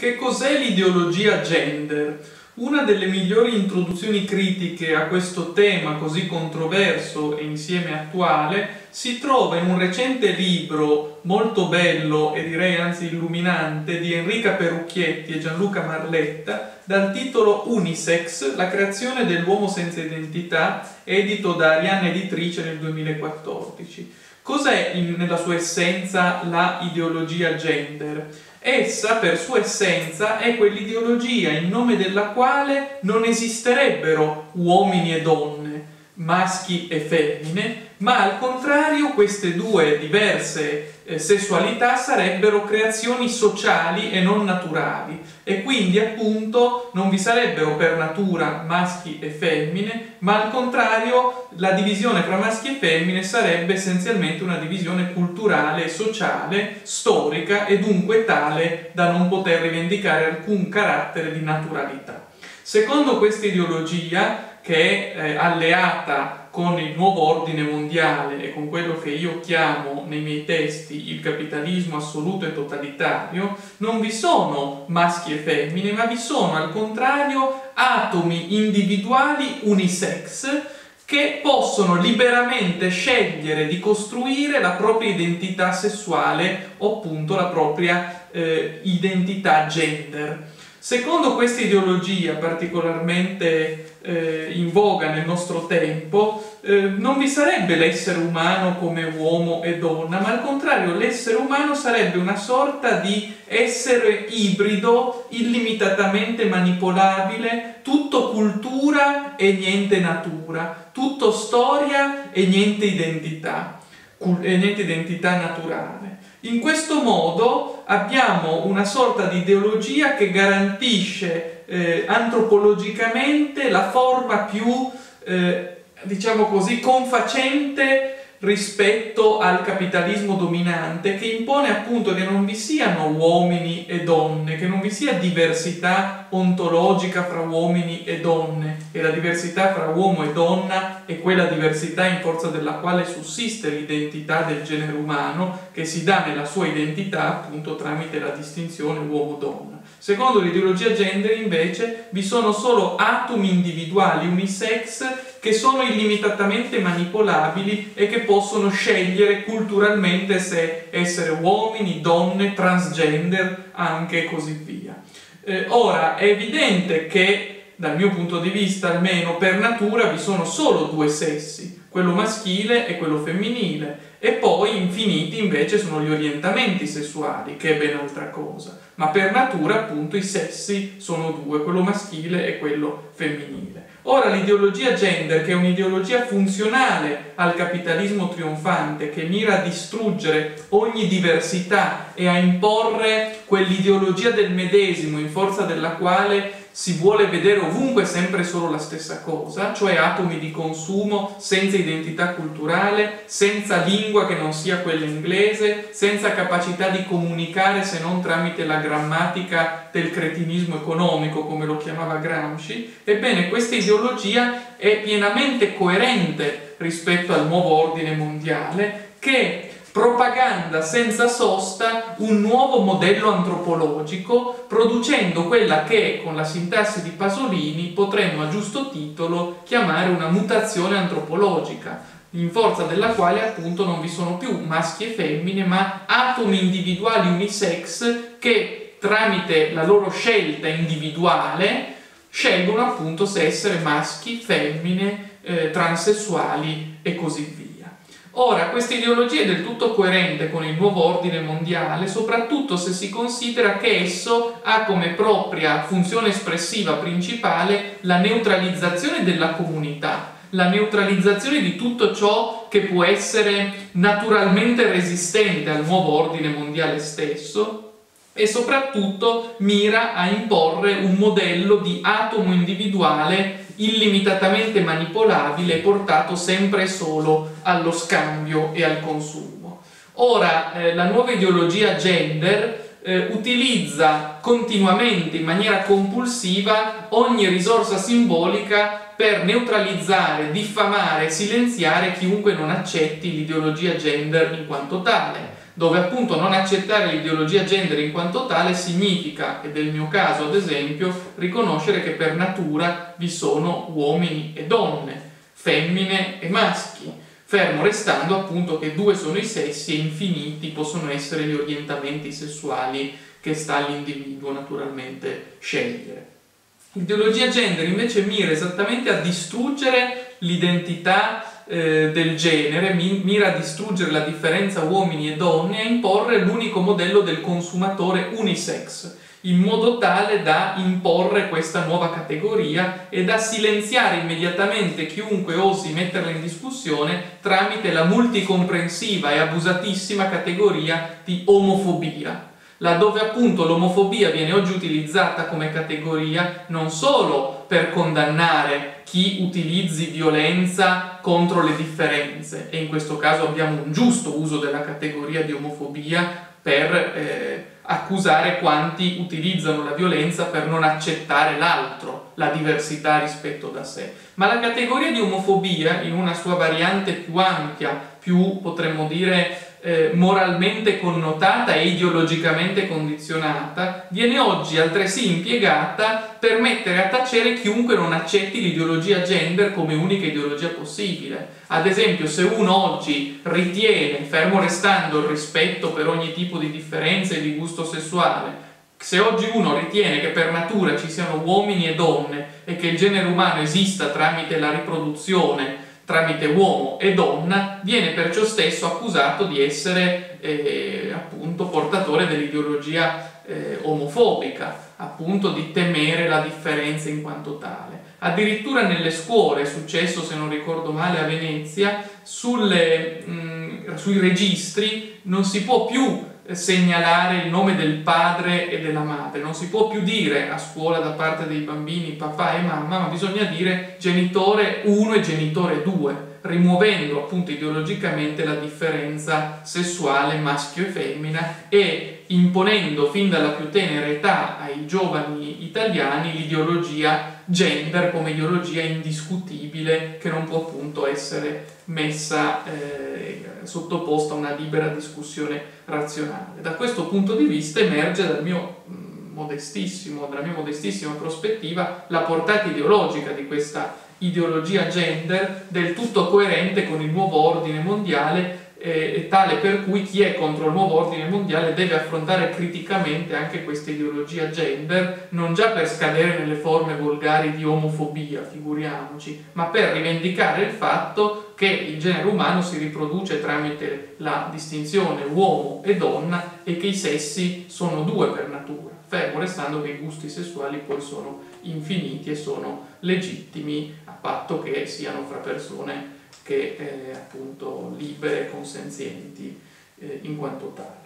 Che cos'è l'ideologia gender? Una delle migliori introduzioni critiche a questo tema così controverso e insieme attuale si trova in un recente libro molto bello e direi anzi illuminante di Enrica Perucchietti e Gianluca Marletta dal titolo Unisex, la creazione dell'uomo senza identità, edito da Arianna Editrice nel 2014. Cos'è in, nella sua essenza la ideologia gender? Essa, per sua essenza, è quell'ideologia in nome della quale non esisterebbero uomini e donne, maschi e femmine, ma al contrario queste due diverse sessualità sarebbero creazioni sociali e non naturali e quindi appunto non vi sarebbero per natura maschi e femmine, ma al contrario la divisione fra maschi e femmine sarebbe essenzialmente una divisione culturale, sociale, storica e dunque tale da non poter rivendicare alcun carattere di naturalità. Secondo questa ideologia, che è eh, alleata con il nuovo ordine mondiale e con quello che io chiamo nei miei testi il capitalismo assoluto e totalitario, non vi sono maschi e femmine, ma vi sono al contrario atomi individuali unisex che possono liberamente scegliere di costruire la propria identità sessuale o appunto la propria eh, identità gender. Secondo questa ideologia particolarmente eh, in voga nel nostro tempo, eh, non vi sarebbe l'essere umano come uomo e donna, ma al contrario l'essere umano sarebbe una sorta di essere ibrido, illimitatamente manipolabile, tutto cultura e niente natura, tutto storia e niente identità, e niente identità naturale. In questo modo abbiamo una sorta di ideologia che garantisce eh, antropologicamente la forma più, eh, diciamo così, confacente rispetto al capitalismo dominante che impone appunto che non vi siano uomini e donne, che non vi sia diversità ontologica fra uomini e donne e la diversità fra uomo e donna è quella diversità in forza della quale sussiste l'identità del genere umano che si dà nella sua identità appunto tramite la distinzione uomo-donna. Secondo l'ideologia gender invece vi sono solo atomi individuali unisex che sono illimitatamente manipolabili e che possono scegliere culturalmente se essere uomini, donne, transgender, anche così via. Eh, ora, è evidente che dal mio punto di vista almeno per natura vi sono solo due sessi, quello maschile e quello femminile, e poi infiniti invece sono gli orientamenti sessuali, che è ben altra cosa, ma per natura appunto i sessi sono due, quello maschile e quello femminile. Ora l'ideologia gender, che è un'ideologia funzionale al capitalismo trionfante, che mira a distruggere ogni diversità e a imporre quell'ideologia del medesimo in forza della quale si vuole vedere ovunque sempre solo la stessa cosa, cioè atomi di consumo senza identità culturale, senza lingua che non sia quella inglese, senza capacità di comunicare se non tramite la grammatica del cretinismo economico, come lo chiamava Gramsci, ebbene questa ideologia è pienamente coerente rispetto al nuovo ordine mondiale che propaganda senza sosta un nuovo modello antropologico, producendo quella che, con la sintassi di Pasolini, potremmo a giusto titolo chiamare una mutazione antropologica, in forza della quale appunto non vi sono più maschi e femmine, ma atomi individuali unisex che tramite la loro scelta individuale scelgono appunto se essere maschi, femmine, eh, transessuali e così via. Ora, questa ideologia è del tutto coerente con il nuovo ordine mondiale, soprattutto se si considera che esso ha come propria funzione espressiva principale la neutralizzazione della comunità, la neutralizzazione di tutto ciò che può essere naturalmente resistente al nuovo ordine mondiale stesso e soprattutto mira a imporre un modello di atomo individuale illimitatamente manipolabile portato sempre e solo allo scambio e al consumo. Ora, eh, la nuova ideologia gender eh, utilizza continuamente in maniera compulsiva ogni risorsa simbolica per neutralizzare, diffamare silenziare chiunque non accetti l'ideologia gender in quanto tale dove appunto non accettare l'ideologia gender in quanto tale significa, ed è il mio caso ad esempio, riconoscere che per natura vi sono uomini e donne, femmine e maschi, fermo restando appunto che due sono i sessi e infiniti possono essere gli orientamenti sessuali che sta all'individuo naturalmente scegliere. L'ideologia gender invece mira esattamente a distruggere l'identità eh, del genere, mi, mira a distruggere la differenza uomini e donne e a imporre l'unico modello del consumatore unisex, in modo tale da imporre questa nuova categoria e da silenziare immediatamente chiunque osi metterla in discussione tramite la multicomprensiva e abusatissima categoria di omofobia laddove appunto l'omofobia viene oggi utilizzata come categoria non solo per condannare chi utilizzi violenza contro le differenze, e in questo caso abbiamo un giusto uso della categoria di omofobia per eh, accusare quanti utilizzano la violenza per non accettare l'altro, la diversità rispetto da sé. Ma la categoria di omofobia, in una sua variante più ampia, più potremmo dire eh, moralmente connotata e ideologicamente condizionata, viene oggi altresì impiegata per mettere a tacere chiunque non accetti l'ideologia gender come unica ideologia possibile. Ad esempio, se uno oggi ritiene, fermo restando il rispetto per ogni tipo di differenza e di gusto sessuale, se oggi uno ritiene che per natura ci siano uomini e donne e che il genere umano esista tramite la riproduzione tramite uomo e donna, viene perciò stesso accusato di essere eh, appunto portatore dell'ideologia eh, omofobica, appunto di temere la differenza in quanto tale. Addirittura nelle scuole, è successo se non ricordo male a Venezia, sulle, mh, sui registri non si può più segnalare il nome del padre e della madre. Non si può più dire a scuola da parte dei bambini papà e mamma, ma bisogna dire genitore 1 e genitore 2, rimuovendo appunto ideologicamente la differenza sessuale maschio e femmina e imponendo fin dalla più tenera età ai giovani italiani l'ideologia gender come ideologia indiscutibile che non può appunto essere messa eh, sottoposta a una libera discussione razionale. Da questo punto di vista emerge dal mio mm, modestissimo, dalla mia modestissima prospettiva la portata ideologica di questa ideologia gender del tutto coerente con il nuovo ordine mondiale eh, tale per cui chi è contro il nuovo ordine mondiale deve affrontare criticamente anche questa ideologia gender, non già per scadere nelle forme volgari di omofobia, figuriamoci, ma per rivendicare il fatto che il genere umano si riproduce tramite la distinzione uomo e donna e che i sessi sono due per natura, fermo restando che i gusti sessuali poi sono infiniti e sono legittimi a patto che siano fra persone che appunto libere, consenzienti eh, in quanto tali.